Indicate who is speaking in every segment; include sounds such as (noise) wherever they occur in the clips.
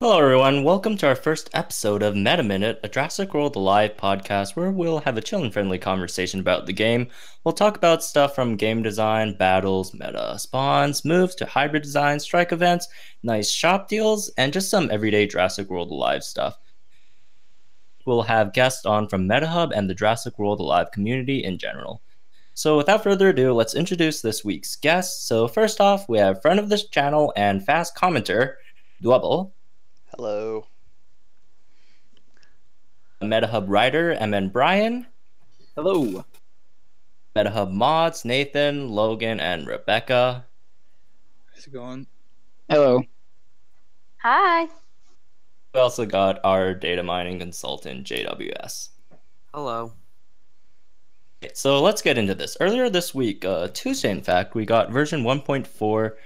Speaker 1: Hello, everyone. Welcome to our first episode of Meta Minute, a Jurassic World Alive podcast where we'll have a chill and friendly conversation about the game. We'll talk about stuff from game design, battles, meta spawns, moves to hybrid design, strike events, nice shop deals, and just some everyday Jurassic World Alive stuff. We'll have guests on from MetaHub and the Jurassic World Alive community in general. So, without further ado, let's introduce this week's guests. So, first off, we have friend of this channel and fast commenter, Dwebble.
Speaker 2: Hello.
Speaker 1: MetaHub writer, MN Brian.
Speaker 3: Hello.
Speaker 1: MetaHub mods, Nathan, Logan, and Rebecca.
Speaker 4: How's it going?
Speaker 5: Hello.
Speaker 6: Hi.
Speaker 1: We also got our data mining consultant, JWS.
Speaker 3: Hello.
Speaker 1: So let's get into this. Earlier this week, uh, Tuesday, in fact, we got version 1.4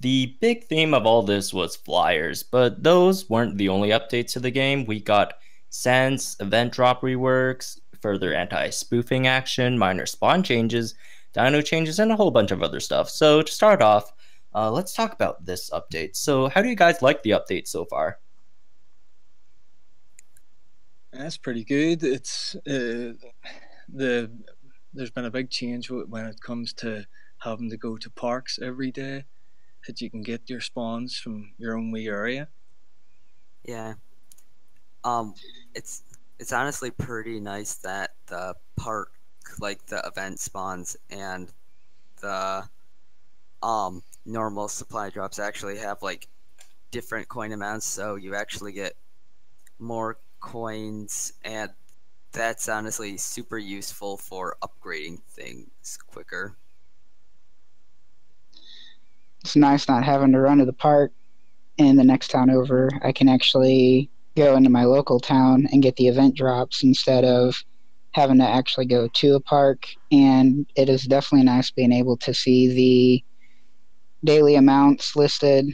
Speaker 1: the big theme of all this was flyers, but those weren't the only updates to the game. We got scents, event drop reworks, further anti spoofing action, minor spawn changes, dino changes, and a whole bunch of other stuff. So, to start off, uh, let's talk about this update. So, how do you guys like the update so far?
Speaker 4: That's pretty good. It's uh, the there's been a big change when it comes to having to go to parks every day that you can get your spawns from your own wee area.
Speaker 3: Yeah. Um, it's it's honestly pretty nice that the park, like the event spawns and the um normal supply drops actually have like different coin amounts, so you actually get more coins, and that's honestly super useful for upgrading things quicker
Speaker 5: it's nice not having to run to the park and the next town over. I can actually go into my local town and get the event drops instead of having to actually go to a park. And it is definitely nice being able to see the daily amounts listed,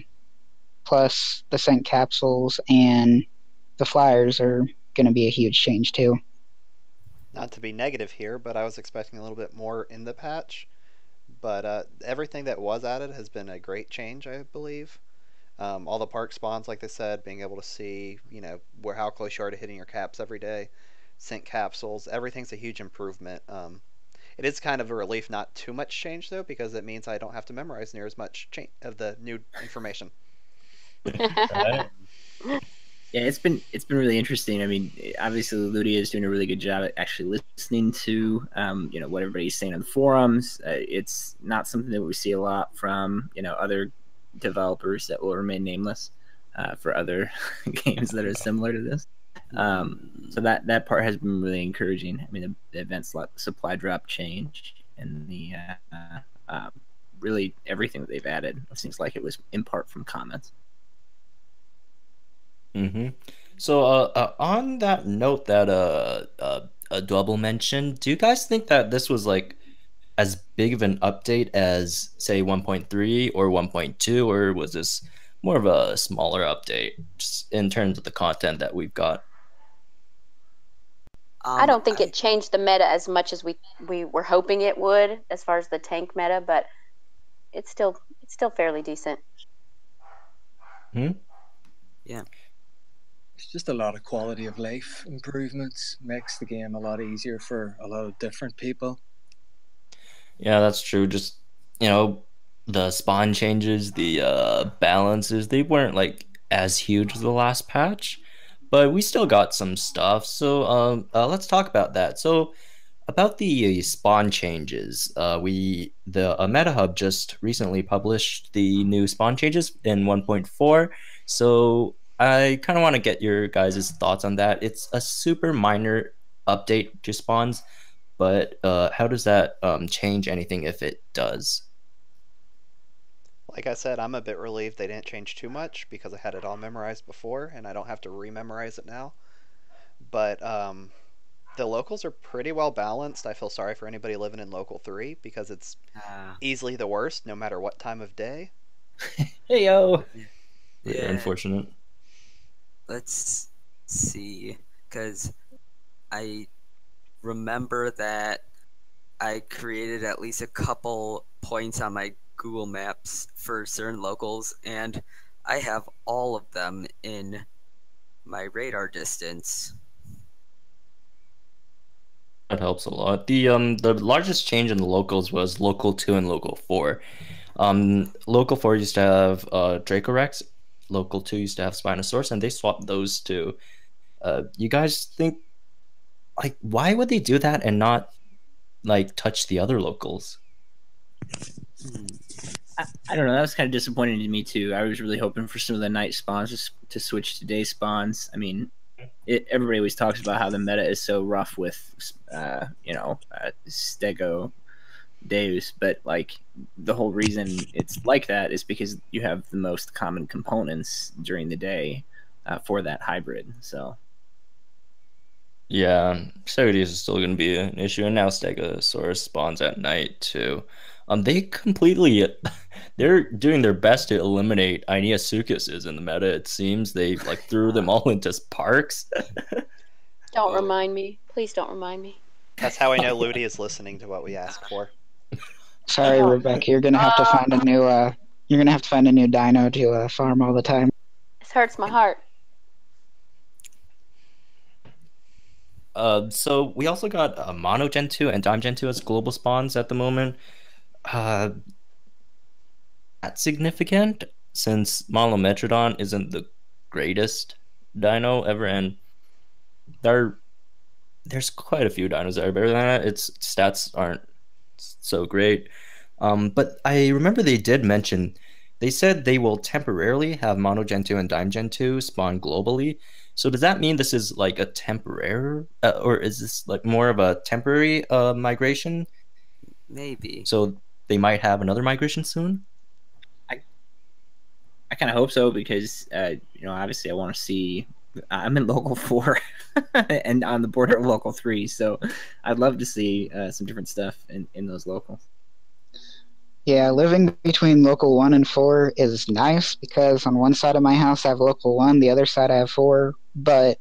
Speaker 5: plus the scent capsules and the flyers are going to be a huge change too.
Speaker 2: Not to be negative here, but I was expecting a little bit more in the patch. But uh, everything that was added has been a great change, I believe. Um, all the park spawns, like they said, being able to see, you know, where how close you are to hitting your caps every day, sync capsules, everything's a huge improvement. Um, it is kind of a relief, not too much change though, because it means I don't have to memorize near as much cha- of the new information. (laughs)
Speaker 7: Yeah, it's been it's been really interesting. I mean, obviously Ludia is doing a really good job at actually listening to um, you know what everybody's saying on the forums. Uh, it's not something that we see a lot from you know other developers that will remain nameless uh, for other (laughs) games that are similar to this. Um, so that that part has been really encouraging. I mean, the, the event supply drop change and the uh, uh, really everything that they've added. Seems like it was in part from comments.
Speaker 1: Mm-hmm. So, uh, uh, on that note that uh, uh, Dwebble mentioned, do you guys think that this was like as big of an update as say 1.3 or 1.2, or was this more of a smaller update just in terms of the content that we've got?
Speaker 6: Um, I don't think I, it changed the meta as much as we we were hoping it would, as far as the tank meta, but it's still it's still fairly decent.
Speaker 1: Hmm.
Speaker 3: Yeah
Speaker 4: it's just a lot of quality of life improvements makes the game a lot easier for a lot of different people.
Speaker 1: Yeah that's true. Just you know the spawn changes the uh balances they weren't like as huge as the last patch but we still got some stuff. So um uh, let's talk about that. So about the spawn changes uh we the uh, metahub just recently published the new spawn changes in 1.4 so I kind of want to get your guys' thoughts on that. It's a super minor update to spawns, but uh, how does that um, change anything if it does?
Speaker 2: Like I said, I'm a bit relieved they didn't change too much because I had it all memorized before and I don't have to rememorize it now. But um, the locals are pretty well balanced. I feel sorry for anybody living in local 3 because it's uh. easily the worst no matter what time of day. (laughs)
Speaker 1: hey yo. Yeah. Unfortunate
Speaker 3: let's see, because I remember that I created at least a couple points on my Google Maps for certain locals, and I have all of them in my radar distance.
Speaker 1: That helps a lot. The um the largest change in the locals was local two and local four. Um, local four used to have uh Dracorex, local two used to have Spinosaurus, and they swapped those two. Uh, you guys think like why would they do that and not like touch the other locals?
Speaker 7: I, I don't know. That was kind of disappointing to me too. I was really hoping for some of the night spawns to, to switch to day spawns. I mean, it, everybody always talks about how the meta is so rough with, uh, you know, uh, Stego Deus, but like the whole reason it's like that is because you have the most common components during the day uh, for that hybrid. So
Speaker 1: Yeah, Stegosaurus is still going to be an issue, and now Stegosaurus spawns at night too. Um, they completely, (laughs) they're doing their best to eliminate Iniasuchuses in the meta. It seems they like threw them all (laughs) into parks.
Speaker 6: Don't remind me. Please don't remind me.
Speaker 2: That's how I know (laughs) Ludi is listening to what we ask for.
Speaker 5: Sorry,
Speaker 6: Oh.
Speaker 5: Rebecca. You're gonna have to find a new. Uh, you're gonna have to find a new dino to uh, farm all the time.
Speaker 6: This hurts my heart.
Speaker 1: Uh, so we also got uh, Mono Gen 2 and Dime Gen 2 as global spawns at the moment. Uh, that's significant since Monometrodon isn't the greatest dino ever, and there there's quite a few dinos that are better than that. Its stats aren't so great. Um, but I remember they did mention they said they will temporarily have Mono Gen 2 and Dime Gen 2 spawn globally. So does that mean this is like a temporary, uh, or is this like more of a temporary uh, migration?
Speaker 3: Maybe.
Speaker 1: So they might have another migration soon.
Speaker 7: I kind of hope so because, uh, you know, obviously I want to see. I'm in local (laughs) four and on the border of local three, so I'd love to see uh, some different stuff in, in those locals.
Speaker 5: Yeah, living between local one and four is nice because on one side of my house I have local one, the other side I have four, but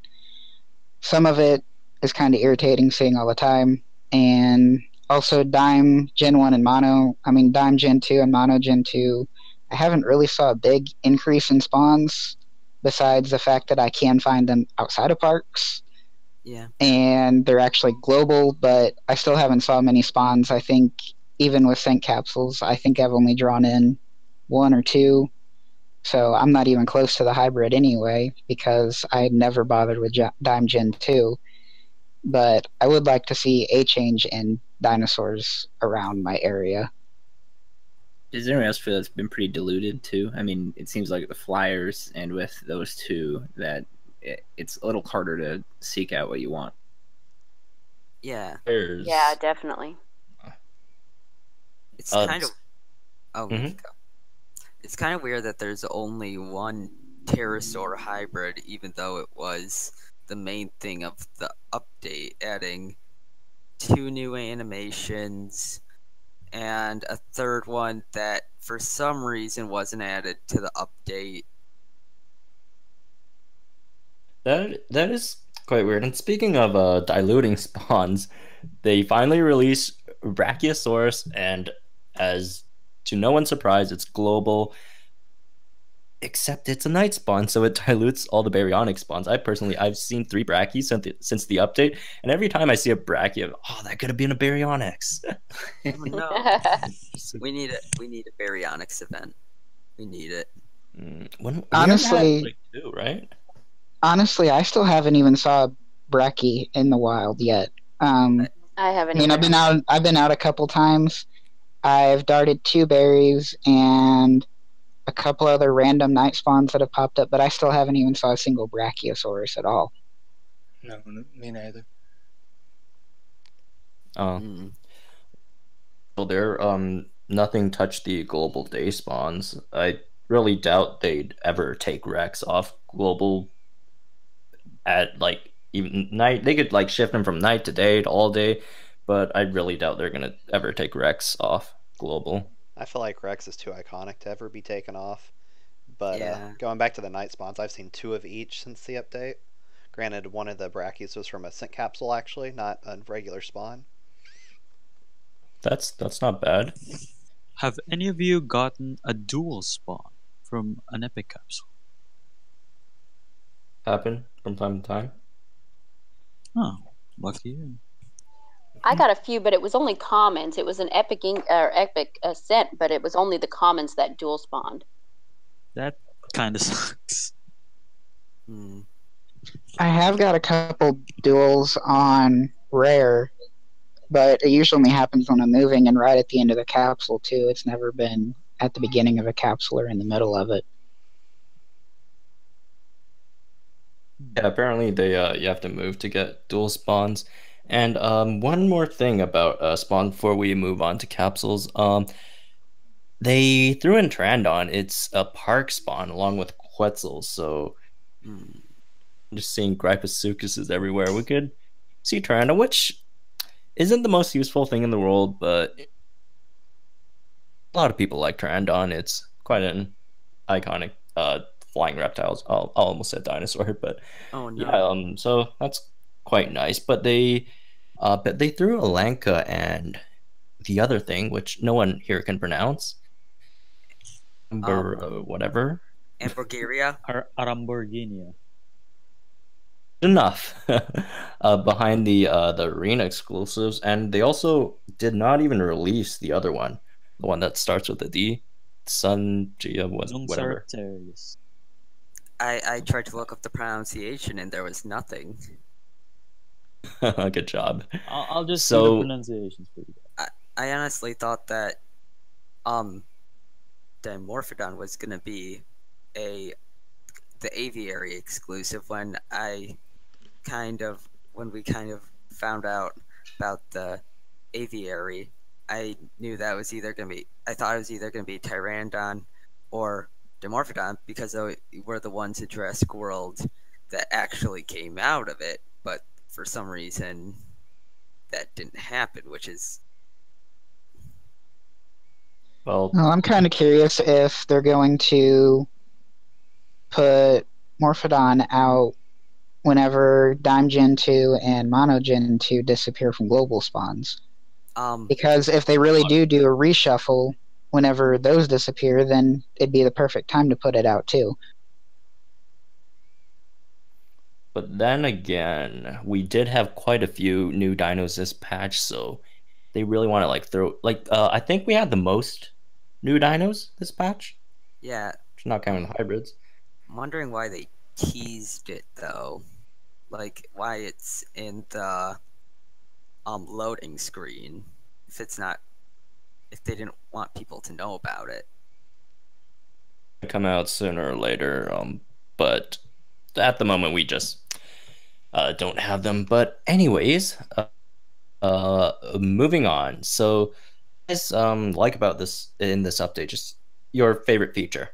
Speaker 5: some of it is kind of irritating seeing all the time. And also Dime Gen 1 and Mono, I mean Dime Gen 2 and Mono Gen 2, I haven't really saw a big increase in spawns besides the fact that I can find them outside of parks
Speaker 3: Yeah.
Speaker 5: and they're actually global, but I still haven't saw many spawns. I think even with sync capsules, I think I've only drawn in one or two. So I'm not even close to the hybrid anyway because I had never bothered with Dime Gen 2. But I would like to see a change in dinosaurs around my area.
Speaker 7: Does anyone else feel it's been pretty diluted too? I mean, it seems like the flyers and with those two that it, it's a little harder to seek out what you want.
Speaker 3: Yeah.
Speaker 1: There's
Speaker 6: Yeah, definitely.
Speaker 3: It's
Speaker 1: Uh,
Speaker 3: kind of. Oh,
Speaker 1: Mhm.
Speaker 3: It's kind of weird that there's only one pterosaur hybrid, even though it was the main thing of the update, adding two new animations and a third one that for some reason wasn't added to the update.
Speaker 1: That that is quite weird. And speaking of uh, diluting (laughs) spawns, they finally released Brachiosaurus, and as to no one's surprise, it's global. Except it's a night spawn, so it (laughs) dilutes all the Baryonyx spawns. I personally, I've seen three Brachies since the, since the update, and every time I see a Brachie, I'm, oh, that could have been a Baryonyx. (laughs)
Speaker 3: Oh, no, (laughs) we need a we need a baryonyx event. We need it.
Speaker 1: Mm, when,
Speaker 5: Honestly-
Speaker 1: already had, like, two, right?
Speaker 5: Honestly, I still haven't even saw a Bracky in the wild yet. Um,
Speaker 6: I haven't.
Speaker 5: I mean, I've been out. I've been out a couple times. I've darted two berries and a couple other random night spawns that have popped up, but I still haven't even saw a single Brachiosaurus at all.
Speaker 4: No, me neither.
Speaker 1: Oh.
Speaker 3: Mm.
Speaker 1: Well, there, um, nothing touched the global day spawns. I really doubt they'd ever take Rex off global at like even night. They could like shift them from night to day to all day, but I really doubt they're gonna ever take Rex off global.
Speaker 2: I feel like Rex is too iconic to ever be taken off. But uh, going back to the night spawns, I've seen two of each since the update. Granted, one of the Brachies was from a scent capsule, actually, not a regular spawn.
Speaker 1: That's that's not bad.
Speaker 8: Have any of you gotten a dual spawn? from an epic capsule.
Speaker 1: Happen from time to time.
Speaker 8: Oh, lucky you.
Speaker 6: I got a few, but it was only commons. It was an epic ink, or epic ascent, but it was only the commons that dual spawned.
Speaker 8: That kind of (laughs) sucks.
Speaker 3: Hmm.
Speaker 5: I have got a couple duels on rare, but it usually only happens when I'm moving and right at the end of the capsule too. It's never been at the beginning of a capsule or in the middle of it.
Speaker 1: Yeah, apparently they uh you have to move to get dual spawns. And um one more thing about uh spawn before we move on to capsules. Um they threw in Trandon. It's a park spawn along with Quetzal, so. I'm just seeing Gryposuchuses everywhere. We could see Trandon, which isn't the most useful thing in the world, but a lot of people like Trandon. It's quite an iconic uh flying reptiles. I'll, I'll almost said dinosaur, (laughs) but
Speaker 3: Oh no.
Speaker 1: yeah, um, so that's quite nice. But they, uh, but they threw Alanqa and the other thing, which no one here can pronounce, Bur- uh, whatever.
Speaker 3: And Bulgaria. (laughs)
Speaker 8: Ar- Aramborghini.
Speaker 1: Enough. (laughs) uh, behind the uh the arena exclusives, and they also did not even release the other one, the one that starts with a D, Sun Gia, what- whatever.
Speaker 8: Zunzarterius.
Speaker 3: I, I tried to look up the pronunciation and there was nothing. (laughs)
Speaker 1: Good job.
Speaker 8: I'll, I'll just do
Speaker 1: So-
Speaker 8: the pronunciations for you.
Speaker 3: I honestly thought that um Dimorphodon was gonna be a the aviary exclusive when I kind of when we kind of found out about the aviary I knew that was either gonna be I thought it was either gonna be Tyrandon or Dimorphodon because they were the ones in Jurassic World that actually came out of it, but for some reason that didn't happen, which is
Speaker 1: Well,
Speaker 5: Well, I'm kind of curious if they're going to put Morphodon out whenever Dime Gen 2 and Mono Gen 2 disappear from global spawns.
Speaker 3: um
Speaker 5: Because if they really do do a reshuffle whenever those disappear, then it'd be the perfect time to put it out too.
Speaker 1: But then again, we did have quite a few new dinos this patch, so they really want to like throw like uh, I think we had the most new dinos this patch,
Speaker 3: yeah,
Speaker 1: not counting the hybrids.
Speaker 3: I'm wondering why they teased it though. Like why it's in the um loading screen if it's not if they didn't want people to know about it.
Speaker 1: Come out sooner or later, um, but at the moment we just uh, don't have them. But anyways, uh, uh, moving on. So, guys, um, like about this in this update, just your favorite feature.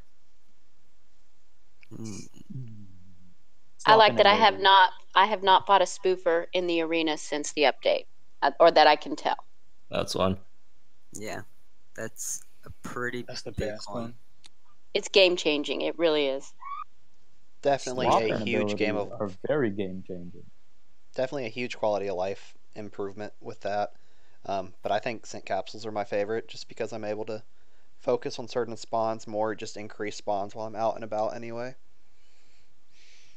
Speaker 6: I like that I have not I have not bought a spoofer in the arena since the update, uh, or that I can tell.
Speaker 1: That's one.
Speaker 3: Yeah, that's a pretty
Speaker 4: That's the
Speaker 3: big
Speaker 4: best
Speaker 3: one.
Speaker 4: one.
Speaker 6: It's game changing. It really is.
Speaker 2: Definitely a huge game of
Speaker 8: are very game changing.
Speaker 2: definitely a huge quality of life improvement with that. Um, but I think scent capsules are my favorite just because I'm able to focus on certain spawns more, just increase spawns while I'm out and about anyway.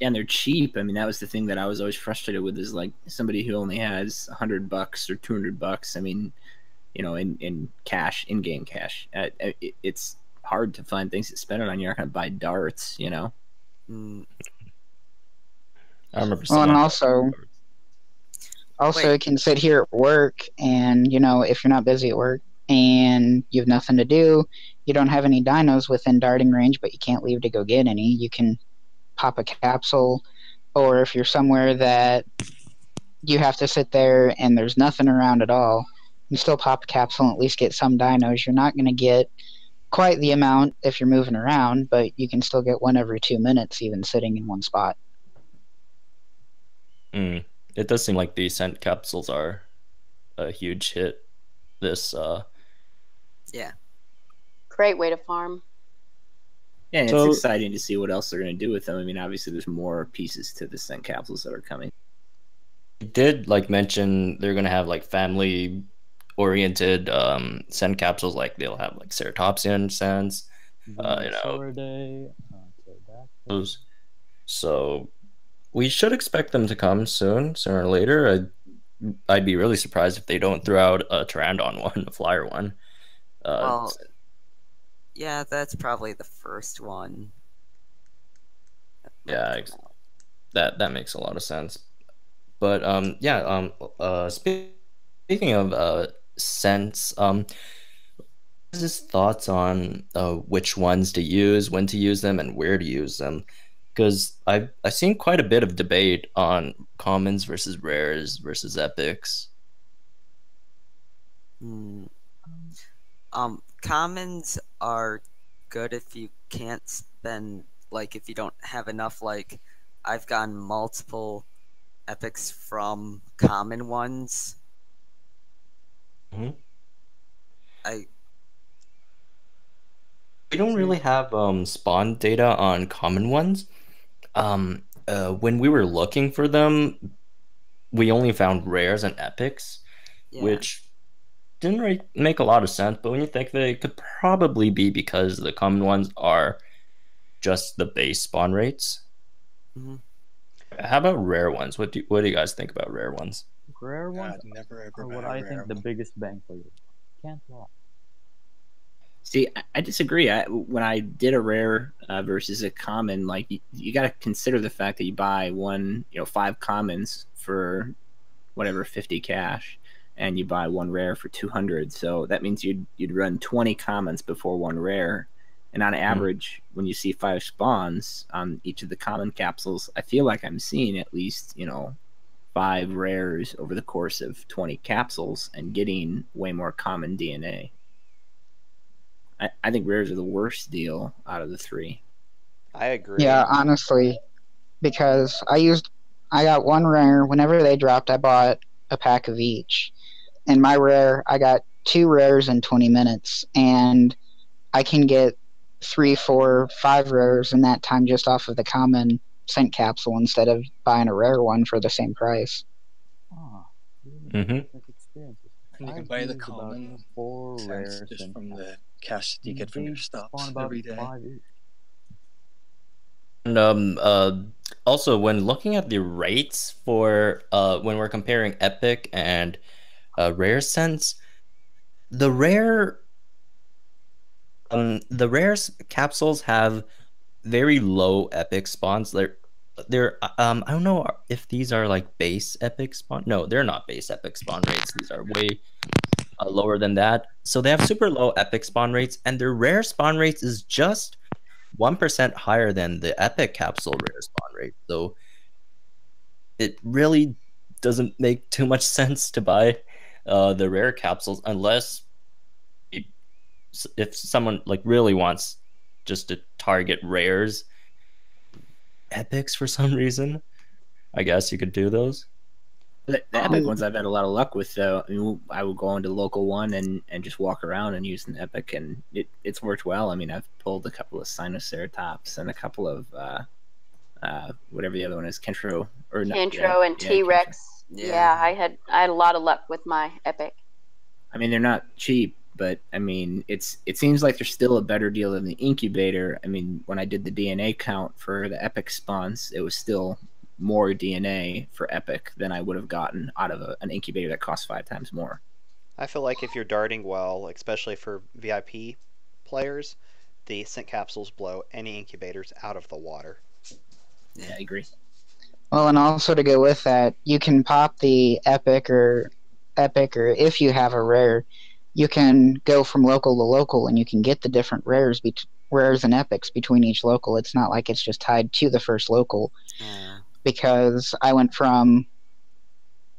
Speaker 7: and they're cheap. I mean, that was the thing that I was always frustrated with is like somebody who only has a hundred bucks or two hundred bucks. I mean, you know, in in cash, in game cash, uh, it, it's hard to find things to spend it on. You're not going to buy darts, you know.
Speaker 3: Mm,
Speaker 1: I remember.
Speaker 5: Well, and also, also
Speaker 3: Wait.
Speaker 5: you can sit here at work, and you know if you're not busy at work and you have nothing to do, you don't have any dinos within darting range, but you can't leave to go get any. You can pop a capsule, or if you're somewhere that you have to sit there and there's nothing around at all, you can still pop a capsule and at least get some dinos. You're not going to get quite the amount if you're moving around, but you can still get one every two minutes, even sitting in one spot.
Speaker 1: Mm, it does seem like the scent capsules are a huge hit. This uh,
Speaker 3: yeah,
Speaker 6: Great way to farm.
Speaker 7: Yeah,
Speaker 1: So-
Speaker 7: it's exciting to see what else they're going to do with them. I mean, obviously, there's more pieces to the scent capsules that are coming.
Speaker 1: it did like mention they're gonna have like family oriented um scent capsules. Like they'll have like ceratopsian scents, Uh, you know.
Speaker 8: Venusaur Day, uh, Pterodactyl.
Speaker 1: those. So we should expect them to come soon, sooner or later. I'd, I'd be really surprised if they don't throw out a Pteranodon one, a flyer one. Uh,
Speaker 3: Well, yeah, that's probably the first one.
Speaker 1: Yeah, ex- that that makes a lot of sense. But um, yeah. Um, uh, spe- speaking of uh, scents, um, his thoughts on uh, which ones to use, when to use them, and where to use them? Because I've I've seen quite a bit of debate on commons versus rares versus epics.
Speaker 3: Hmm. Um, commons are good if you can't spend like if you don't have enough. Like, I've gotten multiple epics from common ones.
Speaker 1: Mhm.
Speaker 3: I
Speaker 1: We don't really have um spawn data on common ones. Um, uh, when we were looking for them, we only found rares and epics.
Speaker 3: yeah.
Speaker 1: which didn't really make a lot of sense. But when you think that it, could probably be because the common ones are just the base spawn rates.
Speaker 3: Mhm.
Speaker 1: How about rare ones? What do what do you guys think about rare ones?
Speaker 8: Rare ones
Speaker 4: I'd never ever
Speaker 8: are what I
Speaker 4: rare
Speaker 8: think the biggest bang for you. Can't lie.
Speaker 7: See, I, I disagree. I, when I did a rare uh, versus a common, like you, you got to consider the fact that you buy one, you know, five commons for whatever fifty cash, and you buy one rare for two hundred. So that means you'd you'd run twenty commons before one rare. And on average, when you see five spawns on each of the common capsules, I feel like I'm seeing at least you know five rares over the course of twenty capsules and getting way more common DNA. I, I think rares are the worst deal out of the three.
Speaker 2: I agree.
Speaker 5: Yeah, honestly, because I used, I got one rare. Whenever they dropped, I bought a pack of each. And my rare, I got two rares in 20 minutes, and I can get three, four, five rares in that time just off of the common scent capsule instead of buying a rare one for the same price.
Speaker 8: Really
Speaker 1: Mhm.
Speaker 8: different experiences.
Speaker 4: And you can buy the
Speaker 8: used about
Speaker 4: common
Speaker 8: four
Speaker 4: sense
Speaker 8: rares
Speaker 4: just
Speaker 8: and
Speaker 4: from the cash that you get from your stops every day.
Speaker 8: five each.
Speaker 1: And um, uh, also when looking at the rates for uh, when we're comparing epic and uh, rare scents, the rare um the rare capsules have very low epic spawns. They're they're um I don't know if these are like base epic spawn. No, they're not base epic spawn rates. These are way uh, lower than that. So they have super low epic spawn rates, and their rare spawn rates is just one percent higher than the epic capsule rare spawn rate. So it really doesn't make too much (laughs) sense to buy uh, the rare capsules unless if someone like really wants just to target rares epics for some reason i guess you could do those
Speaker 7: The, the epic
Speaker 5: Oh.
Speaker 7: ones I've had a lot of luck with though. I mean, I will go into local one and, and just walk around and use an epic, and it, it's worked well. I mean, I've pulled a couple of Sinoceratops and a couple of uh, uh, whatever the other one is, Kentro or not-
Speaker 6: Cantro
Speaker 7: yeah,
Speaker 6: and
Speaker 7: yeah,
Speaker 6: T Rex. Yeah.
Speaker 3: Yeah.
Speaker 6: I had I had a lot of luck with my epic.
Speaker 7: I mean, they're not cheap, but I mean, it's it seems like they're still a better deal than the incubator. I mean, when I did the DNA count for the epic spawns, it was still more DNA for epic than I would have gotten out of a, an incubator that costs five times more.
Speaker 2: I feel like if you're darting well, especially for VIP players, the scent capsules blow any incubators out of the water.
Speaker 7: Yeah, I agree.
Speaker 5: Well, and also to go with that, you can pop the epic or epic, or if you have a rare, you can go from local to local, and you can get the different rares, bet- rares and epics between each local. It's not like it's just tied to the first local.
Speaker 3: Yeah.
Speaker 5: Because I went from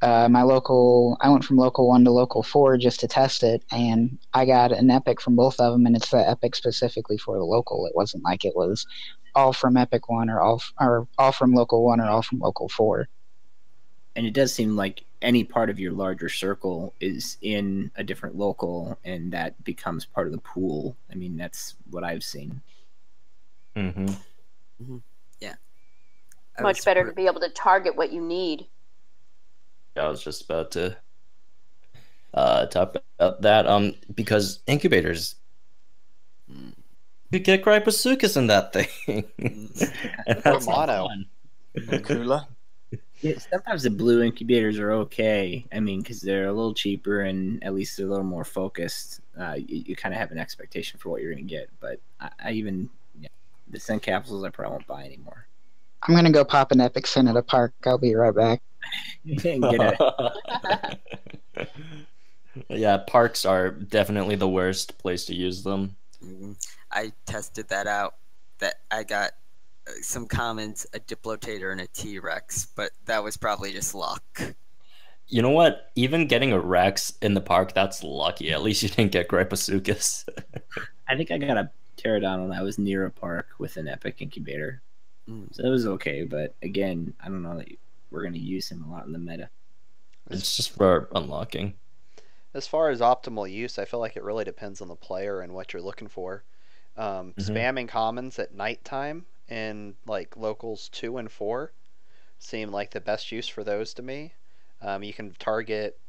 Speaker 5: uh, my local, I went from local one to local four just to test it, and I got an epic from both of them, and it's the epic specifically for the local. It wasn't like it was all from Epic One or all f- or all from Local One or all from Local Four.
Speaker 7: and it does seem like any part of your larger circle is in a different local and that becomes part of the pool i mean that's what i've seen
Speaker 1: mm-hmm.
Speaker 3: mm-hmm I
Speaker 6: Much better
Speaker 3: per-
Speaker 6: to be able to target what you need.
Speaker 1: I was just about to uh, talk about that. Um, because incubators,
Speaker 3: Mm.
Speaker 1: You get Gryposuchus in that thing. (laughs) and that's not
Speaker 2: mono.
Speaker 1: Fun.
Speaker 4: Cooler.
Speaker 7: Yeah, sometimes the blue incubators are okay. I mean, because they're a little cheaper and at least they're a little more focused. Uh, you, you kind of have an expectation for what you're going to get. But I, I even yeah, the scent capsules I probably won't buy anymore.
Speaker 5: I'm gonna go pop an epic sin at a park. I'll be right back.
Speaker 7: You (laughs) can't get a, (laughs)
Speaker 1: yeah, parks are definitely the worst place to use them.
Speaker 3: Mhm. I tested that out. That I got some commons, a Diplotator, and a T Rex, but that was probably just luck.
Speaker 1: You know what? Even getting a Rex in the park, that's lucky. At least you didn't get Gryposuchus. (laughs)
Speaker 7: I think I got a pterodon when I was near a park with an epic incubator,
Speaker 3: Mm.
Speaker 7: so it was okay. But again, I don't know that we're going to use him a lot in the meta.
Speaker 1: it's just for unlocking.
Speaker 2: As far as optimal use, I feel like it really depends on the player and what you're looking for. Um,
Speaker 1: Mhm.
Speaker 2: Spamming commons at nighttime in like locals two and four seem like the best use for those to me. Um, you can target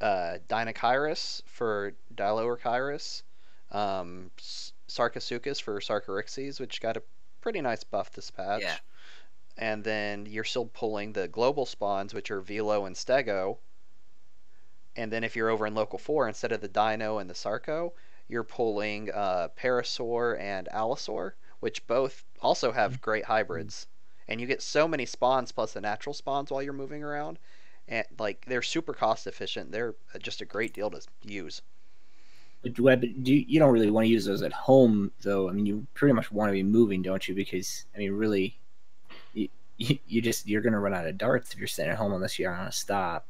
Speaker 2: uh, Deinocheirus for Diloracheirus, um, Sarcosuchus for Sarcorixis, which got a pretty nice buff this patch.
Speaker 3: Yeah.
Speaker 2: And then you're still pulling the global spawns, which are Velo and Stego. And then if you're over in local four, instead of the Dino and the Sarco, you're pulling uh, Parasaur and Allosaur, which both also have great hybrids. And you get so many spawns plus the natural spawns while you're moving around. And like they're super cost efficient. They're uh, just a great deal to use.
Speaker 7: But do, do you, you don't really want to use those at home, though? I mean, you pretty much want to be moving, don't you? Because I mean, really, you, you, you just you're going to run out of darts if you're sitting at home unless you're on a stop.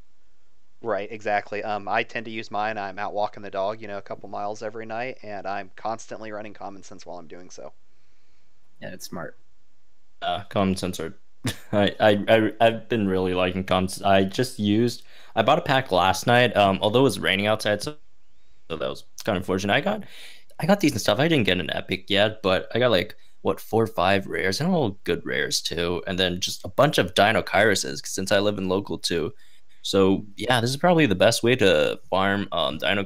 Speaker 2: Right, exactly. Um, I tend to use mine. I'm out walking the dog, you know, a couple miles every night, and I'm constantly running common scents while I'm doing so.
Speaker 7: Yeah, it's smart.
Speaker 1: Uh, common scents are. (laughs) I, I, I, I've been really liking common. I just used. I bought a pack last night. Um, although it was raining outside, so, so that was kind of unfortunate. I got, I got decent stuff. I didn't get an epic yet, but I got like what four or five rares and all good rares too, and then just a bunch of Dino since I live in local too. So yeah, this is probably the best way to farm um, Dino.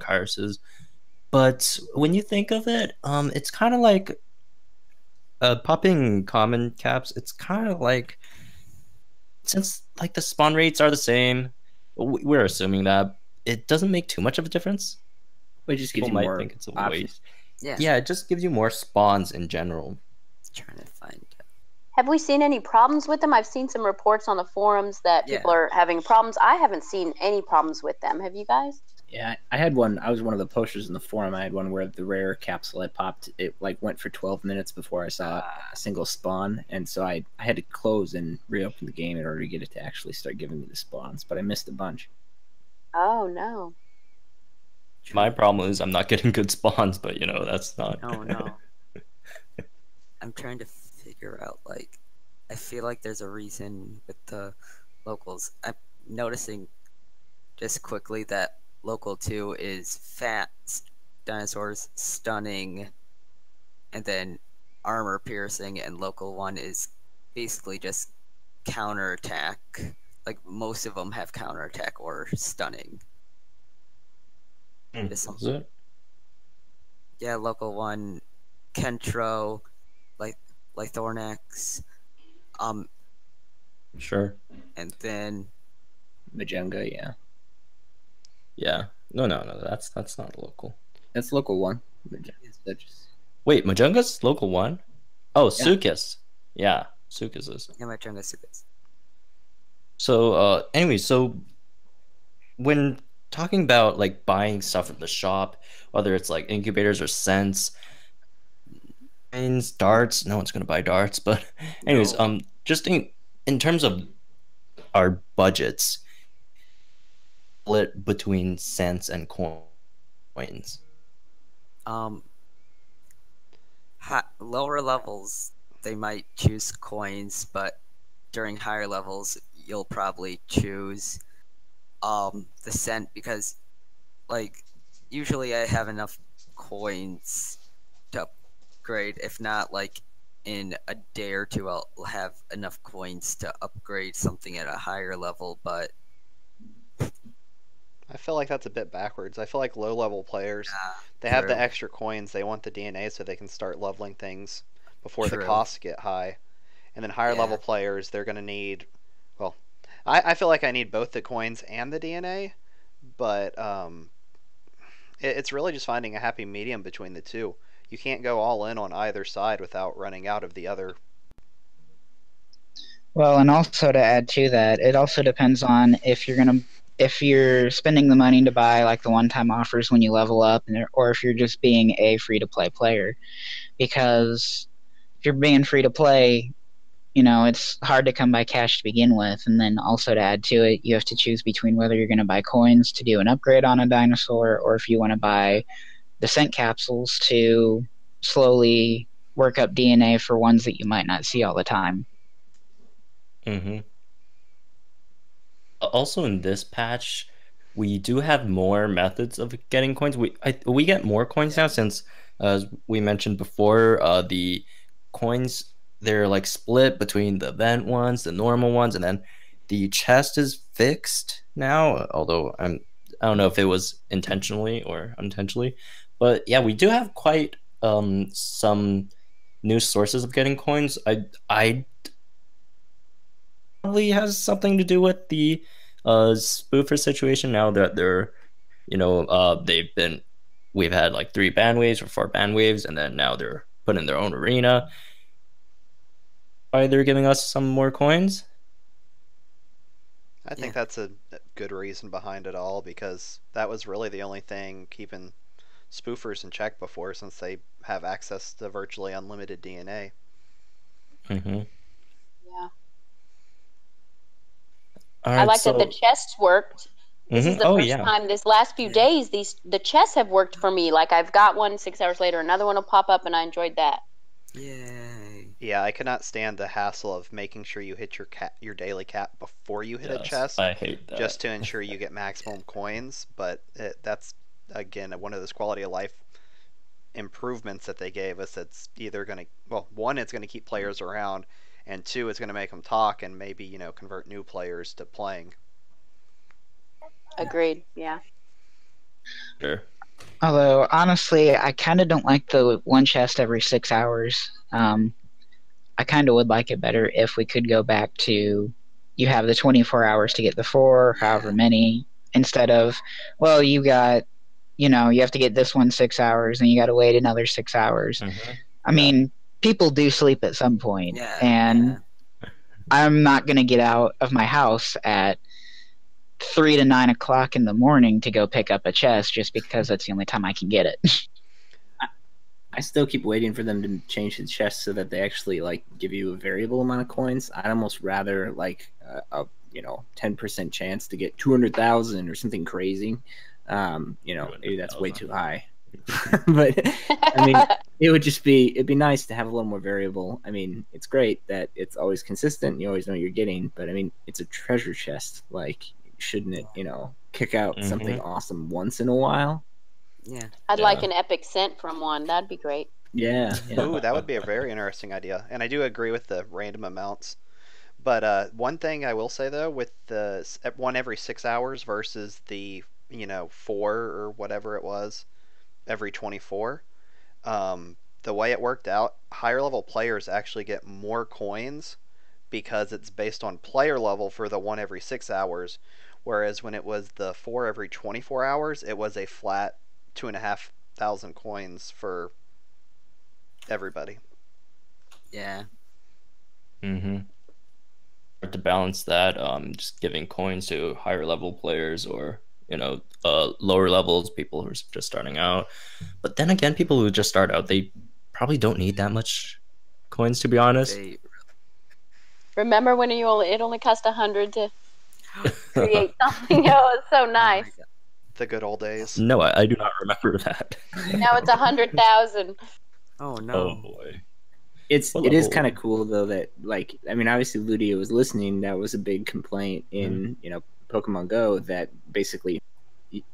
Speaker 1: But when you think of it, um, it's kind of like uh, popping common caps. It's kind of like since like the spawn rates are the same, we're assuming that it doesn't make too much of a difference.
Speaker 7: But it just gives
Speaker 1: People
Speaker 7: you
Speaker 1: might
Speaker 7: more
Speaker 1: think it's a
Speaker 7: options.
Speaker 1: waste.
Speaker 3: Yeah.
Speaker 1: Yeah, it just gives you more spawns in general.
Speaker 3: Trying to find.
Speaker 6: Have we seen any problems with them? I've seen some reports on the forums that
Speaker 3: Yeah.
Speaker 6: people are having problems. I haven't seen any problems with them. Have you guys?
Speaker 7: Yeah, I had one. I was one of the posters in the forum. I had one where the rare capsule I popped, it like went for 12 minutes before I saw ah. a single spawn, and so I I had to close and reopen the game in order to get it to actually start giving me the spawns. But I missed a bunch.
Speaker 6: Oh no.
Speaker 1: My problem is I'm not (laughs) getting good spawns, but you know that's not.
Speaker 3: Oh no. (laughs) I'm trying to figure out like I feel like there's a reason with the locals. I'm noticing just quickly that local 2 is fat dinosaurs stunning and then armor piercing and local 1 is basically just counterattack. Like most of them have counterattack or stunning. Just
Speaker 1: is it?
Speaker 3: Yeah, local one, Kentro, like Lythronax, um,
Speaker 1: Sure.
Speaker 3: and then
Speaker 7: Majenga, yeah,
Speaker 1: Yeah. No, no, no. That's that's not local.
Speaker 7: that's local one. Just
Speaker 1: Wait, Majenga's local one? Oh,
Speaker 7: Yeah.
Speaker 1: Sukas. Yeah, Sukas is.
Speaker 3: yeah, my Jenga Sukas.
Speaker 1: So, uh, anyway, so when talking about like buying stuff at the shop, whether it's like incubators or scents, mines, darts, no one's gonna buy darts. (laughs) But, anyways,
Speaker 3: No.
Speaker 1: um, just in in terms of our budgets, split between scents and coins.
Speaker 3: Um, lower levels they might choose coins, but during higher levels you'll probably choose um the scent because like usually I have enough coins to upgrade. If not, like in a day or two, I'll have enough coins to upgrade something at a higher level. But
Speaker 2: I I feel like that's a bit backwards. I feel like low level players
Speaker 3: Yeah,
Speaker 2: they have the extra coins. They want the DNA so they can start leveling things before the costs get high. And then higher
Speaker 3: Yeah.
Speaker 2: level players, they're gonna need. Well, I, I feel like I need both the coins and the DNA, but um, it, it's really just finding a happy medium between the two. You can't go all in on either side without running out of the other.
Speaker 5: Well, and also to add to that, it also depends on if you're gonna if you're spending the money to buy like the one-time offers when you level up, or if you're just being a free-to-play player, because if you're being free to play, you know it's hard to come by cash to begin with, and then also to add to it, you have to choose between whether you're going to buy coins to do an upgrade on a dinosaur, or if you want to buy the scent capsules to slowly work up DNA for ones that you might not see all the time.
Speaker 1: Mm-hmm. Also, in this patch, we do have more methods of getting coins. We I, we get more coins now since, as we mentioned before, uh, the coins they're like split between the event ones, the normal ones, and then the chest is fixed now. Although I'm I don't know if it was intentionally or unintentionally, but yeah, we do have quite um some new sources of getting coins. I I probably has something to do with the uh spoofer situation now that they're you know uh they've been we've had like three band waves or four band waves and then now they're putting their own arena why they're giving us some more coins
Speaker 2: I think
Speaker 3: Yeah.
Speaker 2: that's a a good reason behind it all because that was really the only thing keeping spoofers in check before since they have access to virtually unlimited DNA.
Speaker 1: mm-hmm.
Speaker 6: Yeah.
Speaker 1: All
Speaker 6: I like
Speaker 1: so,
Speaker 6: that the chests worked. This is
Speaker 1: Mhm.
Speaker 6: the
Speaker 1: oh
Speaker 6: first
Speaker 1: yeah
Speaker 6: time this last few
Speaker 3: Yeah.
Speaker 6: days these the chests have worked for me. Like I've got one six hours later, another one will pop up, and I enjoyed that.
Speaker 3: Yay.
Speaker 2: Yeah, I cannot stand the hassle of making sure you hit your cap, your daily cap before you hit a chest,
Speaker 1: I hate that
Speaker 2: just to (laughs) ensure you get maximum coins. But it, that's again one of those quality of life improvements that they gave us. It's either going to well, one, it's going to keep players around, and two, it's going to make them talk and maybe you know convert new players to playing.
Speaker 6: Agreed. Yeah.
Speaker 1: Sure.
Speaker 5: Although honestly, I kind of don't like the one chest every six hours. Um, I kind of would like it better if we could go back to you have the 24 hours to get the four, however many, instead of well, you got, you know, you have to get this one six hours and you got to wait another six hours.
Speaker 1: Mhm.
Speaker 5: I mean, people do sleep at some point,
Speaker 3: Yeah.
Speaker 5: and
Speaker 3: yeah.
Speaker 5: I'm not gonna get out of my house at three to nine o'clock in the morning to go pick up a chest just because that's the only time I can get it. (laughs)
Speaker 7: I still keep waiting for them to change the chest so that they actually like give you a variable amount of coins. I'd almost rather like a, a you know ten percent chance to get two hundred thousand or something crazy. Um, you know, maybe that's way too high. (laughs) but I mean, (laughs) it would just be it'd be nice to have a little more variable. I mean, it's great that it's always consistent. You always know what you're getting, but I mean, it's a treasure chest. Like, shouldn't it? You know, kick out something awesome once in a while?
Speaker 3: Yeah.
Speaker 6: I'd like an epic scent from one. That'd be great.
Speaker 7: Yeah. yeah. (laughs)
Speaker 2: Ooh, that would be a very interesting idea. And I do agree with the random amounts. But uh, one thing I will say though, with the s- one every six hours versus the you know four or whatever it was every 24, um, the way it worked out, higher level players actually get more coins because it's based on player level for the one every six hours. Whereas when it was the four every 24 hours, it was a flat two and a half thousand coins for everybody.
Speaker 3: Yeah.
Speaker 1: Mm-hmm. Or to balance that, um, just giving coins to higher level players or you know, uh, lower levels, people who are just starting out. But then again, people who just start out, they probably don't need that much coins to be honest.
Speaker 6: Remember when you only it only cost a hundred to (gasps) create something? (laughs) Oh, it was so
Speaker 3: oh
Speaker 6: nice.
Speaker 3: God.
Speaker 2: The good old days.
Speaker 1: no, I, I do not remember (laughs) that.
Speaker 6: Now it's a hundred thousand.
Speaker 3: Oh no.
Speaker 1: Oh boy.
Speaker 7: It's
Speaker 1: What
Speaker 7: it is kind of cool though that like I mean obviously Ludia was listening. That was a big complaint in you know Pokemon Go that basically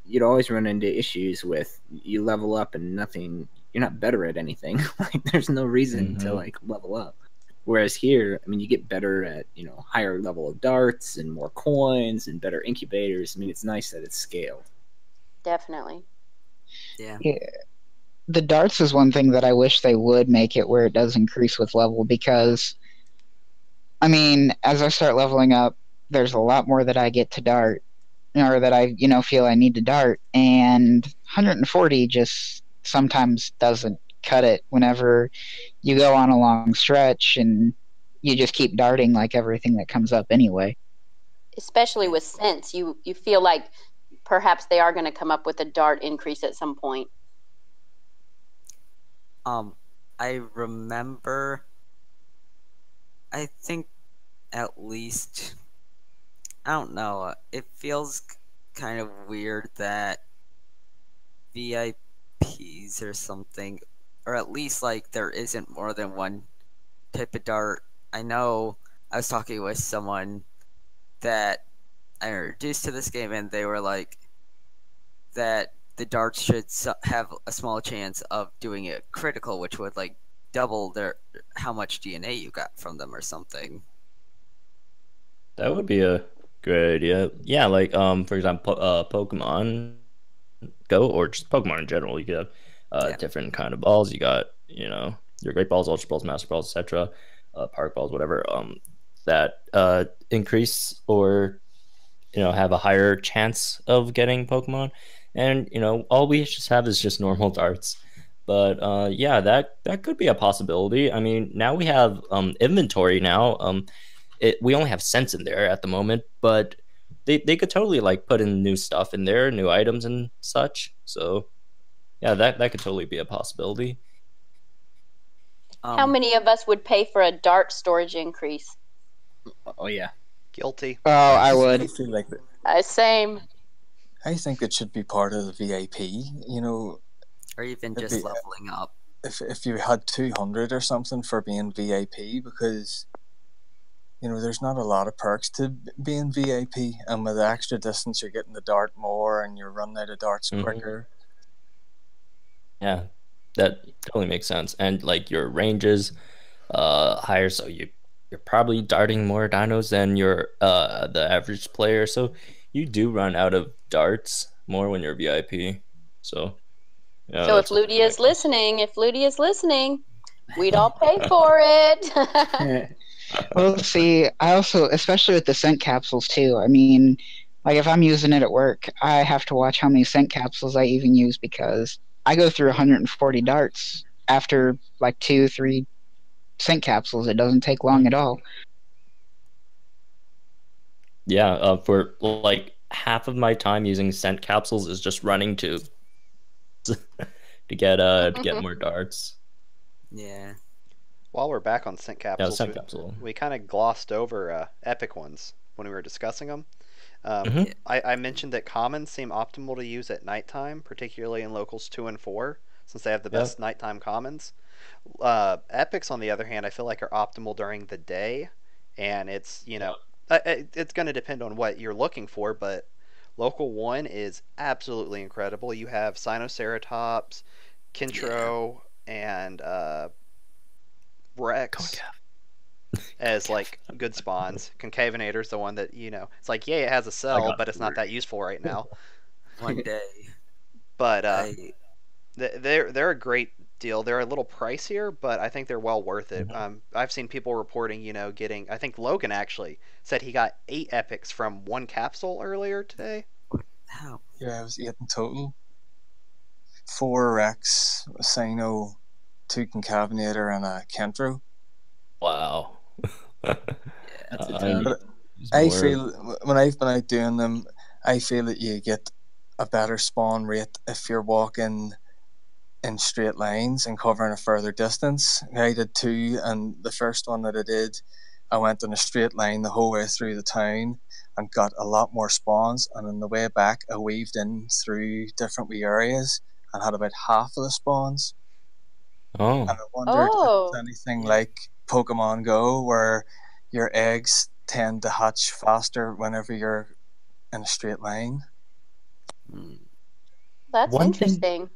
Speaker 7: you'd always run into issues with you level up and nothing. You're not better at anything. (laughs) like there's no reason to
Speaker 1: Mhm.
Speaker 7: like level up. Whereas here, I mean, you get better at you know higher level of darts and more coins and better incubators. I mean, it's nice that it's scaled.
Speaker 6: Definitely.
Speaker 3: Yeah.
Speaker 5: Yeah. The darts is one thing that I wish they would make it where it does increase with level because, I mean, as I start leveling up, there's a lot more that I get to dart, or that I, you know, feel I need to dart, and 140 just sometimes doesn't cut it whenever you go on a long stretch and you just keep darting like everything that comes up anyway.
Speaker 6: Especially with scents, you you feel like perhaps they are going to come up with a dart increase at some point.
Speaker 3: Um, I remember. I think at least. I don't know. It feels kind of weird that VIPs or something, or at least like there isn't more than one type of dart. I know I was talking with someone that I introduced to this game, and they were like that the darts should have a small chance of doing it critical, which would like double their how much DNA you got from them or something.
Speaker 1: That would be a great idea. Yeah, like um, for example, uh, Pokemon Go or just Pokemon in general. You could have uh,
Speaker 3: Yeah.
Speaker 1: different kind of balls. You got you know your Great Balls, Ultra Balls, Master Balls, etc. Uh, Park Balls, whatever. Um, that uh increase or you know have a higher chance of getting Pokemon, and you know all we just have is just normal (laughs) darts. But uh, yeah, that that could be a possibility. I mean, now we have um, inventory now. Um, it, we only have scents in there at the moment, but they, they could totally like put in new stuff in there, new items and such. So yeah, that that could totally be a possibility.
Speaker 3: Um,
Speaker 6: How many of us would pay for a dart storage increase?
Speaker 7: Oh yeah,
Speaker 2: Guilty.
Speaker 5: Oh, I
Speaker 9: I
Speaker 5: would.
Speaker 9: like
Speaker 6: Uh, same.
Speaker 9: I think it should be part of the VIP. You know,
Speaker 3: or even just
Speaker 9: be-
Speaker 3: leveling up?
Speaker 9: if if you had two hundred or something for being VIP, because you know there's not a lot of perks to b- being VIP, and with the extra distance, you're getting the dart more, and you're running out of darts
Speaker 1: Mhm.
Speaker 9: quicker.
Speaker 1: Yeah, that totally makes sense. And like your ranges uh higher, so you you're probably darting more dinos than your uh the average player. So you do run out of darts more when you're VIP. So yeah,
Speaker 6: so if
Speaker 1: that's something to
Speaker 6: Ludia's
Speaker 1: make-
Speaker 6: listening, if Ludia's listening, we'd all pay for it. (laughs) (laughs)
Speaker 5: Well, see, I also, especially with the scent capsules too. I mean, like if I'm using it at work, I have to watch how many scent capsules I even use because I go through 140 darts after like two, three scent capsules. It doesn't take long at all.
Speaker 1: Yeah, uh, for like half of my time using scent capsules is just running to (laughs) to get uh to get more darts.
Speaker 3: Yeah.
Speaker 2: While we're back on scent
Speaker 1: Yeah,
Speaker 2: capsules,
Speaker 1: scent
Speaker 2: we,
Speaker 1: capsule.
Speaker 2: we kind of glossed over uh, epic ones when we were discussing them. Um,
Speaker 1: Mhm.
Speaker 2: I, I mentioned that commons seem optimal to use at nighttime, particularly in locals two and four, since they have the
Speaker 1: Yeah.
Speaker 2: best nighttime commons. Uh, epics, on the other hand, I feel like are optimal during the day, and it's you know it- it's going to depend on what you're looking for, but local one is absolutely incredible. You have Sinoceratops, Kentro, and uh, Rex (laughs) as like good spawns. Concavenator's the one that you know. It's like yeah, it has a cell, but it's not that useful right now. (laughs)
Speaker 3: One day.
Speaker 2: But uh,
Speaker 3: I,
Speaker 2: they're they're a great deal. They're a little pricier, but I think they're well worth it.
Speaker 1: Mhm.
Speaker 2: Um, I've seen people reporting, you know, getting. I think Logan actually said he got eight epics from one capsule earlier today.
Speaker 3: how?
Speaker 9: Yeah, it was eight in total. Four Rex, a Sino, two Concavenator, and a Kentro.
Speaker 1: Wow.
Speaker 7: That's a
Speaker 1: Uh. (laughs) I
Speaker 9: But
Speaker 1: use
Speaker 9: I
Speaker 1: more-
Speaker 9: feel when I've been out doing them, I feel that you get a better spawn rate if you're walking in straight lines and covering a further distance. I did two, and the first one that I did, I went in a straight line the whole way through the town and got a lot more spawns. And on the way back, I weaved in through different wee areas and had about half of the spawns.
Speaker 1: Oh,
Speaker 9: And I wondered
Speaker 6: Oh.
Speaker 9: if it's anything like Pokemon Go, where your eggs tend to hatch faster whenever you're in a straight line.
Speaker 3: Hmm.
Speaker 6: That's
Speaker 1: One thing-
Speaker 6: interesting.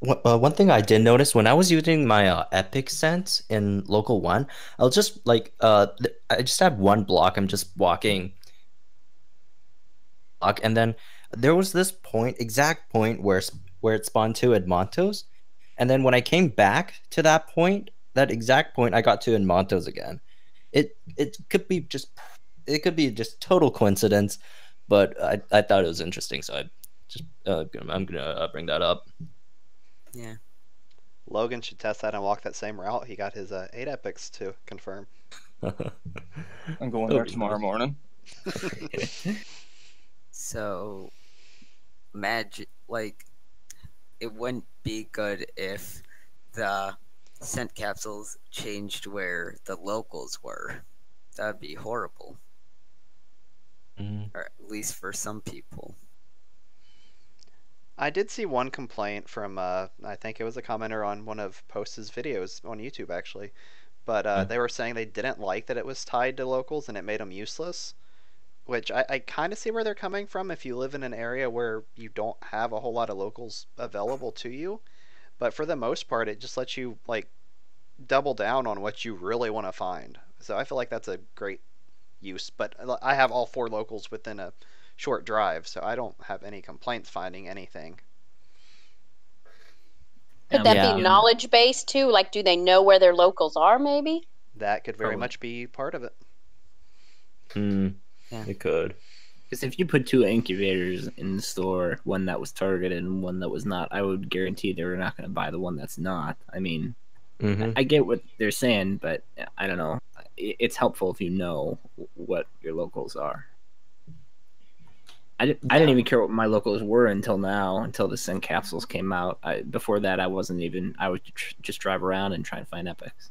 Speaker 1: One- Uh, one thing I did notice when I was using my uh, Epic Scents in local one, I'll just like uh, th- I just have one block. I'm just walking, block, and then there was this point, exact point where where it spawned to Edmontos, and then when I came back to that point, that exact point, I got two Edmontos again. It it could be just it could be just total coincidence, but I, I thought it was interesting, so I just uh, I'm gonna uh, bring that up.
Speaker 3: Yeah.
Speaker 2: Logan should test that and walk that same route. He got his uh, eight epics to confirm. (laughs)
Speaker 9: I'm going there tomorrow morning. (laughs)
Speaker 3: So, magic like it wouldn't be good if the scent capsules changed where the locals were. That'd be horrible,
Speaker 1: Mhm.
Speaker 3: or at least for some people.
Speaker 2: I did see one complaint from uh, I think it was a commenter on one of Poce's videos on YouTube actually, but uh,
Speaker 1: Yeah.
Speaker 2: they were saying they didn't like that it was tied to locals and it made them useless. Which I, I kind of see where they're coming from if you live in an area where you don't have a whole lot of locals available to you. But for the most part, it just lets you like double down on what you really want to find. So I feel like that's a great use. But I have all four locals within a short drive, so I don't have any complaints finding anything.
Speaker 6: Could that
Speaker 1: Yeah.
Speaker 6: be knowledge based too? Like, do they know where their locals are? Maybe.
Speaker 2: That could very
Speaker 7: Probably.
Speaker 2: much be part of it.
Speaker 1: Hmm.
Speaker 3: Yeah.
Speaker 1: It could.
Speaker 7: Because if you put two incubators in the store, one that was targeted and one that was not, I would guarantee they're not going to buy the one that's not. I mean,
Speaker 1: hmm
Speaker 7: I get what they're saying, but I don't know. I- It's helpful if you know what your locals are. I, di- I didn't even care what my locals were until now, until the Scent capsules came out. I, before that, I wasn't even. I would tr- just drive around and try and find epics.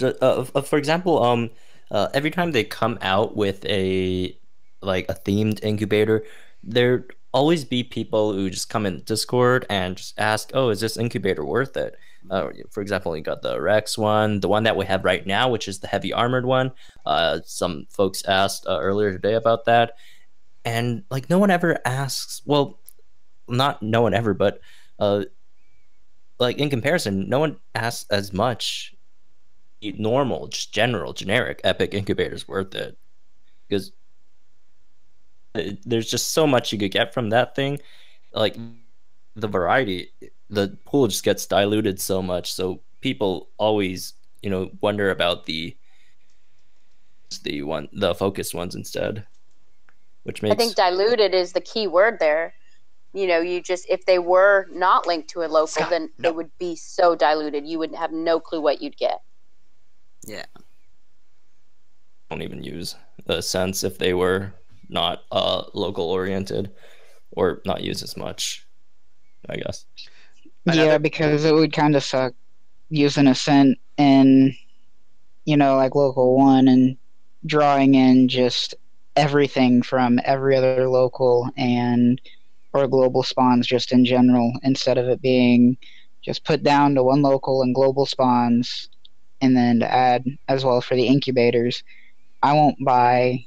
Speaker 1: Uh, for example, um, uh, every time they come out with a like a themed incubator, there always be people who just come in Discord and just ask, "Oh, is this incubator worth it?" Uh, for example, you got the Rex one, the one that we have right now, which is the heavy armored one. Uh, some folks asked uh, earlier today about that, and like no one ever asks. Well, not no one ever, but uh, like in comparison, no one asks as much normal, just general, generic Epic Incubator's worth it because there's just so much you could get from that thing. Like the variety, the pool just gets diluted so much, so people always, you know, wonder about the the one the focus ones instead, which makes
Speaker 6: I think diluted is the key word there. You know, you just if they were not linked to a local,
Speaker 2: Scott,
Speaker 6: then
Speaker 2: no.
Speaker 6: they would be so diluted. You would have no clue what you'd get.
Speaker 3: Yeah.
Speaker 1: don't even use the scents if they were not uh local oriented or not used as much. I guess.
Speaker 2: Another-
Speaker 5: Yeah, because it would kind of suck using a scent in, you know, like local one and drawing in just everything from every other local and or global spawns just in general instead of it being just put down to one local and global spawns and then to add as well for the incubators. I won't buy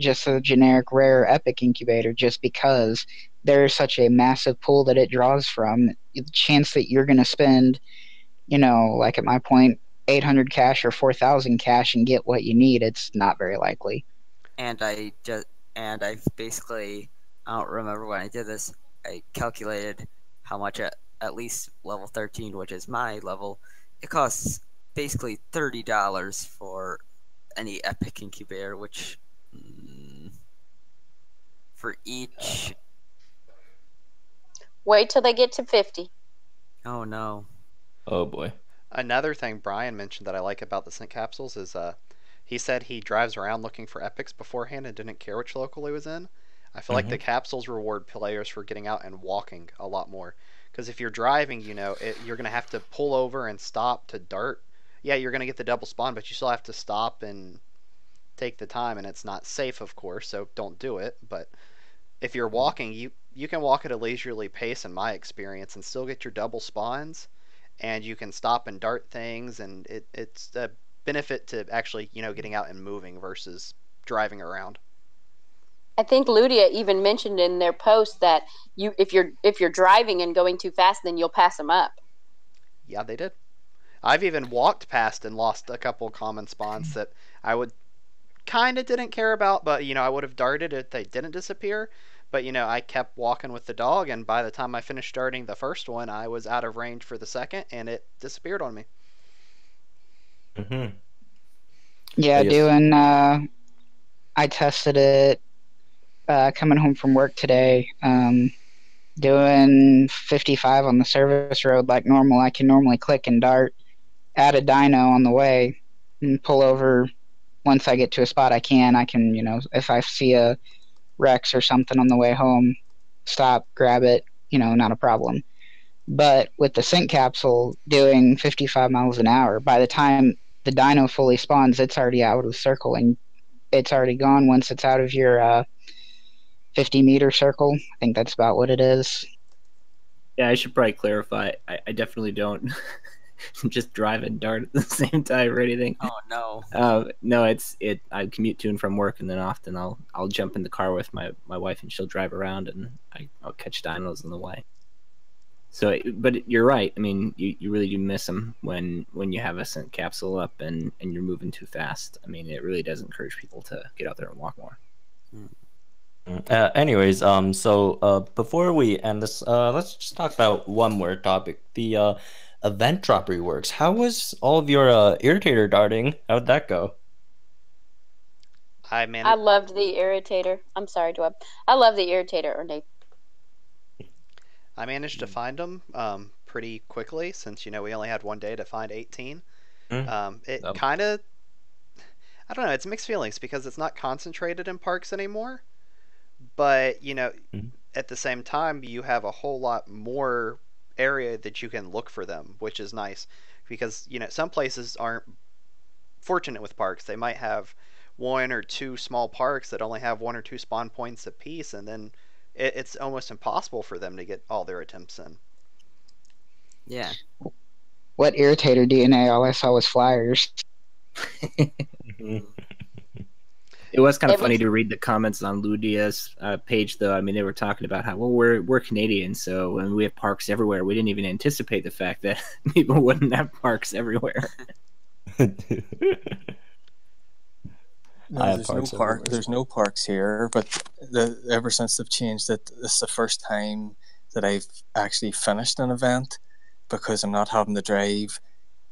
Speaker 5: just a generic rare epic incubator just because there's such a massive pool that it draws from. The chance that you're going to spend, you know, like at my point, 800 cash or 4,000 cash and get what you need, it's not very likely.
Speaker 3: and I just and I basically I don't remember when I did this. I calculated how much at at least level thirteen, which is my level, it costs basically thirty dollars for any epic incubator, which mm, for each.
Speaker 6: Wait till they get to fifty.
Speaker 3: Oh no!
Speaker 1: Oh boy.
Speaker 2: Another thing Brian mentioned that I like about the scent capsules is uh, he said he drives around looking for epics beforehand and didn't care which local he was in. I feel like the capsules reward players for getting out and walking a lot more. Because if you're driving, you know, it, you're going to have to pull over and stop to dart. Yeah, you're going to get the double spawn, but you still have to stop and take the time, and it's not safe, of course, so don't do it. But if you're mm-hmm. walking, you you can walk at a leisurely pace, in my experience, and still get your double spawns, and you can stop and dart things, and it, it's a benefit to actually, you know, getting out and moving versus driving around.
Speaker 6: I think Ludia even mentioned in their post that you if you're if you're driving and going too fast, then you'll pass them up.
Speaker 2: Yeah, they did. I've even walked past and lost a couple common spawns that I would kind of didn't care about, but you know I would have darted if they didn't disappear. But you know I kept walking with the dog, and by the time I finished darting the first one, I was out of range for the second, and it disappeared on me.
Speaker 1: hmm
Speaker 5: Yeah,
Speaker 1: Yes.
Speaker 5: doing. Uh, I tested it uh, coming home from work today. Um, doing 55 on the service road like normal. I can normally click and dart, add a dino on the way, and pull over. Once I get to a spot I can, I can, you know, if I see a Rex or something on the way home, stop, grab it, you know, not a problem. But with the scent capsule doing 55 miles an hour, by the time the dino fully spawns, it's already out of the circle and it's already gone once it's out of your uh, 50 meter circle. I think that's about what it is.
Speaker 7: Yeah, I should probably clarify. I, I definitely don't (laughs) (laughs) just drive and dart at the (laughs) same time or anything.
Speaker 3: Oh no.
Speaker 7: Uh, no, it's it. I commute to and from work, and then often I'll I'll jump in the car with my, my wife, and she'll drive around, and I, I'll catch dinos on the way. So, but you're right. I mean, you, you really do miss them when when you have a scent capsule up and and you're moving too fast. I mean, it really does encourage people to get out there and walk more.
Speaker 1: Uh, anyways, um, so uh, before we end this, uh, let's just talk about one more topic: the uh, event drop reworks. How was all of your uh, irritator darting? How'd that go?
Speaker 2: I man,
Speaker 6: I loved the irritator. I'm sorry, Dweb. I love the irritator. Or Nate.
Speaker 2: I managed to find them um, pretty quickly since you know we only had one day to find 18.
Speaker 1: Mm.
Speaker 2: Um, it
Speaker 1: Yep.
Speaker 2: kind of, I don't know, it's mixed feelings because it's not concentrated in parks anymore. But you know,
Speaker 1: Mhm.
Speaker 2: at the same time, you have a whole lot more area that you can look for them, which is nice because you know some places aren't fortunate with parks. They might have one or two small parks that only have one or two spawn points apiece, and then it, it's almost impossible for them to get all their attempts in.
Speaker 3: Yeah.
Speaker 5: What irritator DNA? All I saw was flyers. (laughs) Mm-hmm.
Speaker 7: It was kind of
Speaker 6: It
Speaker 7: funny
Speaker 6: was-
Speaker 7: to read the comments on Ludia's uh, page, though. I mean, they were talking about how well we're we're Canadian, so when we have parks everywhere, we didn't even anticipate the fact that (laughs) people wouldn't have parks everywhere. (laughs)
Speaker 9: No,
Speaker 1: I have
Speaker 9: there's no
Speaker 1: parks
Speaker 9: park.
Speaker 1: everywhere
Speaker 9: There's no parks here, but the, ever since they've changed it, this is the first time that I've actually finished an event because I'm not having to drive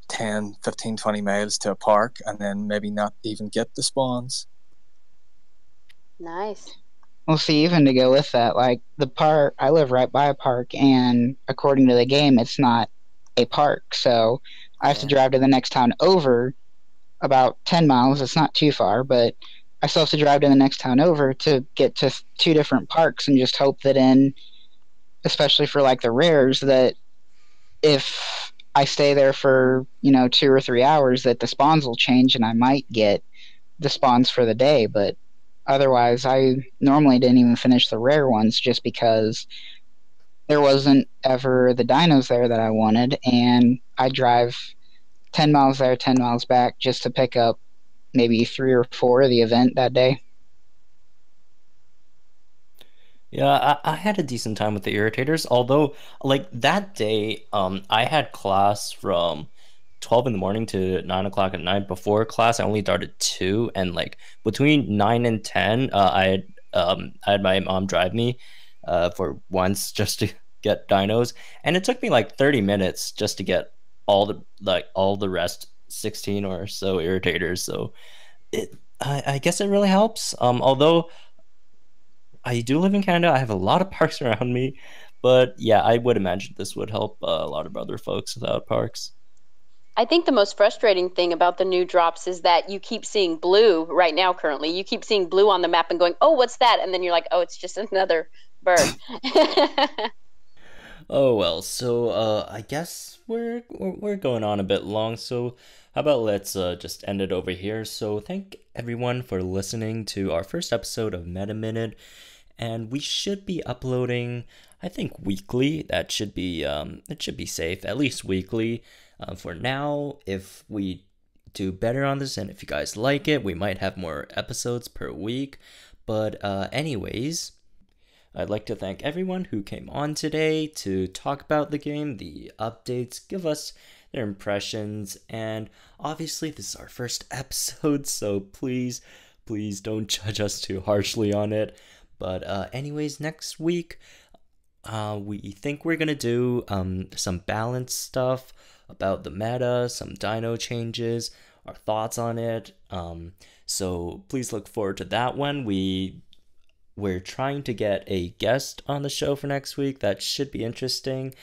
Speaker 9: 10, 15, 20 miles to a park and then maybe not even get the spawns.
Speaker 6: Nice.
Speaker 5: Well, see, even to go with that, like the park, I live right by a park, and according to the game, it's not a park. So I have to drive to the next town over about 10 miles. It's not too far, but I still have to drive to the next town over to get to two different parks and just hope that in, especially for like the rares, that if I stay there for, you know, two or three hours, that the spawns will change and I might get the spawns for the day. But otherwise i normally didn't even finish the rare ones just because there wasn't ever the dinos there that i wanted and i drive 10 miles there 10 miles back just to pick up maybe three or four of the event that day.
Speaker 1: Yeah, I, I had a decent time with the irritators, although like that day, um, I had class from 12 in the morning to 9 o'clock at night. Before class, I only darted two, and like between 9 and 10, uh, I had um I had my mom drive me uh for once (laughs) just to get dinos, and it took me like 30 minutes just to get all the like all the rest 16 or so irritators. So it I, I guess it really helps. Um, although I do live in Canada. I have a lot of (laughs) parks around me, but yeah, I would imagine this would help uh, a lot of other folks without parks.
Speaker 6: I think the most frustrating thing about the new drops is that you keep seeing blue right now currently. You keep seeing blue on the map and going, "Oh, what's that?" And then you're like, "Oh, it's just (laughs) another bird." (laughs)
Speaker 1: Oh well, so uh, I guess we're, we're going on a bit long. So how about let's uh, just end it over here. So thank everyone for listening to our first episode of MetaMinute, and we should be uploading, I think, weekly. That should be um, it should be safe, at least weekly. Uh, for now, if we do better on this, and if you guys like it, we might have more episodes per week. But, uh, anyways, I'd like to thank everyone who came on today to talk about the game, the updates, give us their impressions, and obviously, this is our first (laughs) episode, so please, please don't judge us too harshly on it. But, uh, anyways, next week, uh, we think we're gonna do um, some balance stuff about the meta, some dino changes, our thoughts on it. Um, so please look forward to that one. We we're trying to get a guest on the show for next week. That should be interesting.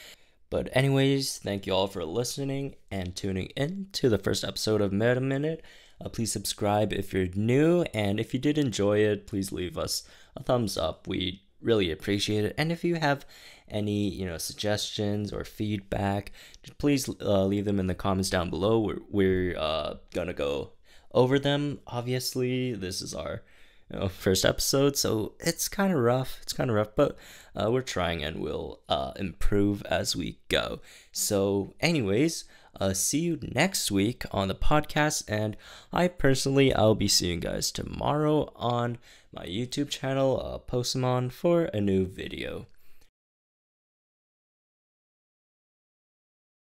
Speaker 1: But anyways, thank you all for listening and tuning in to the first episode of MetaMinute. Uh, please subscribe if you're new, and if you did enjoy it, please leave us a thumbs up. We really appreciate it. And if you have any, you know, suggestions or feedback, please uh, leave them in the comments down below. We're, we're uh, gonna go over them. Obviously, this is our you know, first episode, so it's kind of rough. It's kind of rough, but uh, we're trying and we'll uh, improve as we go. So, anyways, uh, see you next week on the podcast, and I personally I'll be seeing you guys tomorrow on my YouTube channel, uh, Pocemon, for a new video.